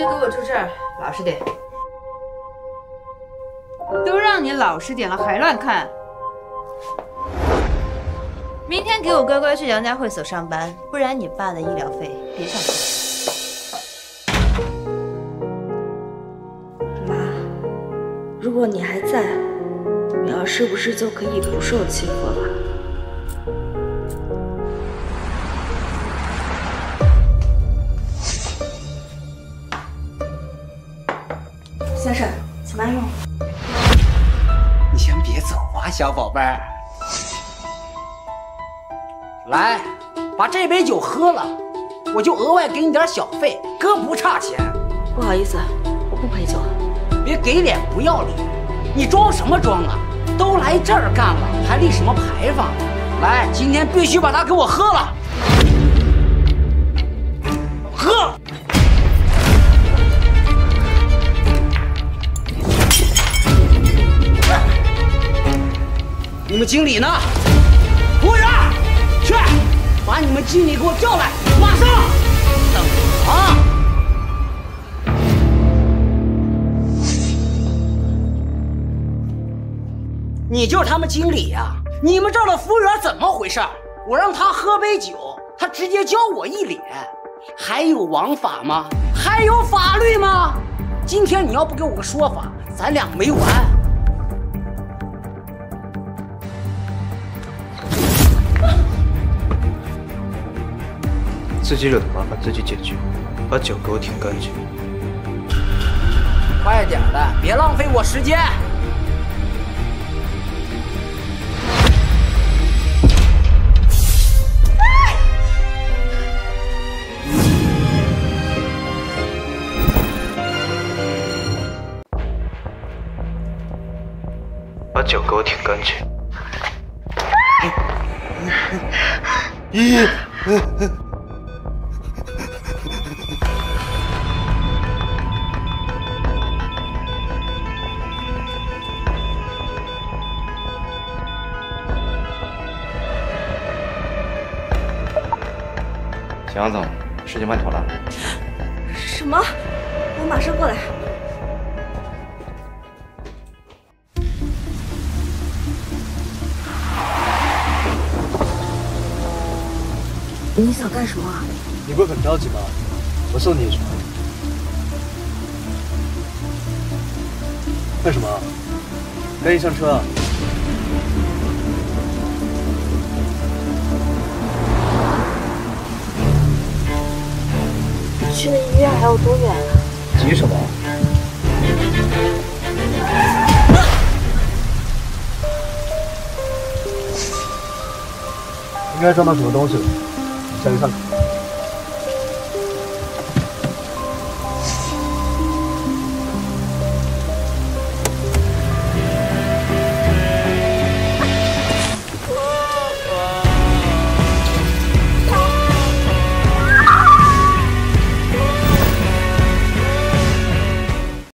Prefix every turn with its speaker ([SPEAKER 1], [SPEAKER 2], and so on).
[SPEAKER 1] 就给我住这儿，老实点。
[SPEAKER 2] 都让你老实点了，还乱看。明天给我乖乖去杨家会所上班，不然你爸的医疗费别想付。
[SPEAKER 3] 妈，如果你还在，女儿是不是就可以不受欺负了？先生，请慢用。
[SPEAKER 4] 你先别走啊，小宝贝儿。来，把这杯酒喝了，我就额外给你点小费，哥不差钱。
[SPEAKER 3] 不好意思，我不陪酒。
[SPEAKER 4] 别给脸不要脸，你装什么装啊？都来这儿干了，还立什么牌坊？来，今天必须把它给我喝了。你们经理呢？服务员，去把你们经理给我叫来，马上！等什么？你就是他们经理呀、你们这儿的服务员怎么回事？我让他喝杯酒，他直接浇我一脸，还有王法吗？还有法律吗？今天你要不给我个说法，咱俩没完。
[SPEAKER 5] 自己惹的麻烦自己解决，把酒给我舔干净。
[SPEAKER 4] 快点的，别浪费我时间。
[SPEAKER 5] 把酒给我舔干净。
[SPEAKER 6] 蒋总，事情办妥了。
[SPEAKER 3] 什么？我马上过来。你想干什么啊？
[SPEAKER 5] 你不是很着急吗？我送你一程。干什么？赶紧上车啊！
[SPEAKER 3] 去那医院还有多远啊？
[SPEAKER 5] 急什么？应该撞到什么东西了？下去看看。